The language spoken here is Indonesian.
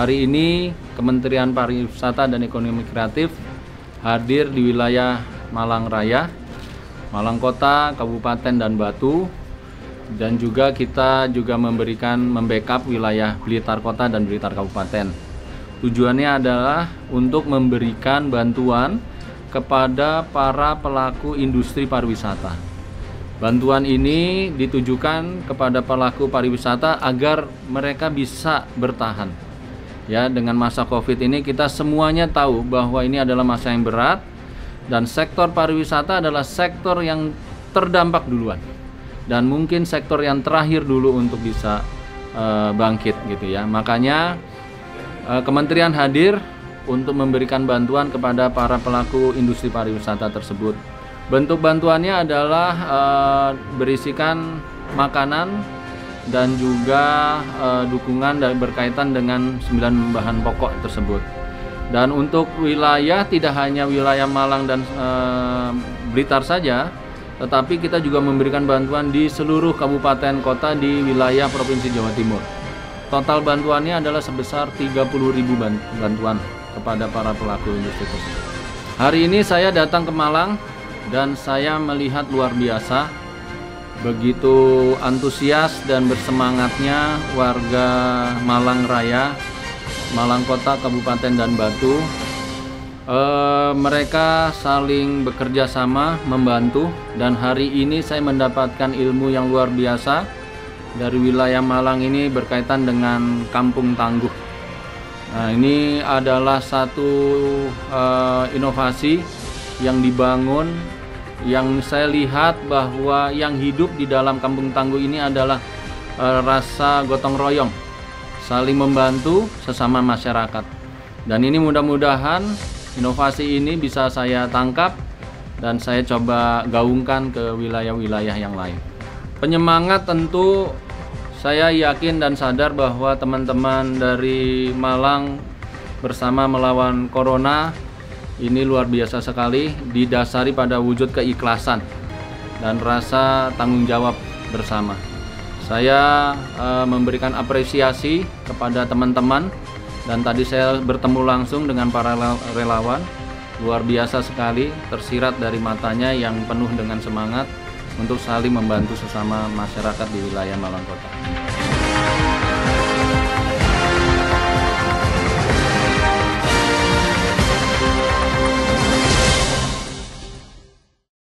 Hari ini Kementerian Pariwisata dan Ekonomi Kreatif hadir di wilayah Malang Raya, Malang Kota, Kabupaten dan Batu dan juga kita juga memberikan membackup wilayah Blitar Kota dan Blitar Kabupaten. Tujuannya adalah untuk memberikan bantuan kepada para pelaku industri pariwisata. Bantuan ini ditujukan kepada pelaku pariwisata agar mereka bisa bertahan. Ya, dengan masa Covid ini kita semuanya tahu bahwa ini adalah masa yang berat dan sektor pariwisata adalah sektor yang terdampak duluan dan mungkin sektor yang terakhir dulu untuk bisa uh, bangkit gitu ya. Makanya uh, kementerian hadir untuk memberikan bantuan kepada para pelaku industri pariwisata tersebut. Bentuk bantuannya adalah uh, berisikan makanan dan juga uh, dukungan dan berkaitan dengan 9 bahan pokok tersebut. Dan untuk wilayah tidak hanya wilayah Malang dan uh, Blitar saja, tetapi kita juga memberikan bantuan di seluruh kabupaten kota di wilayah Provinsi Jawa Timur. Total bantuannya adalah sebesar 30.000 bantuan kepada para pelaku industri tersebut. Hari ini saya datang ke Malang dan saya melihat luar biasa begitu antusias dan bersemangatnya warga Malang Raya, Malang Kota, Kabupaten dan Batu. E, mereka saling bekerja sama, membantu, dan hari ini saya mendapatkan ilmu yang luar biasa dari wilayah Malang ini berkaitan dengan Kampung Tangguh. Nah, ini adalah satu uh, inovasi yang dibangun yang saya lihat bahwa yang hidup di dalam kampung tangguh ini adalah e, rasa gotong royong, saling membantu sesama masyarakat. Dan ini mudah-mudahan inovasi ini bisa saya tangkap dan saya coba gaungkan ke wilayah-wilayah yang lain. Penyemangat tentu saya yakin dan sadar bahwa teman-teman dari Malang bersama melawan corona ini luar biasa sekali didasari pada wujud keikhlasan dan rasa tanggung jawab bersama. Saya e, memberikan apresiasi kepada teman-teman dan tadi saya bertemu langsung dengan para relawan luar biasa sekali tersirat dari matanya yang penuh dengan semangat untuk saling membantu sesama masyarakat di wilayah Malang Kota.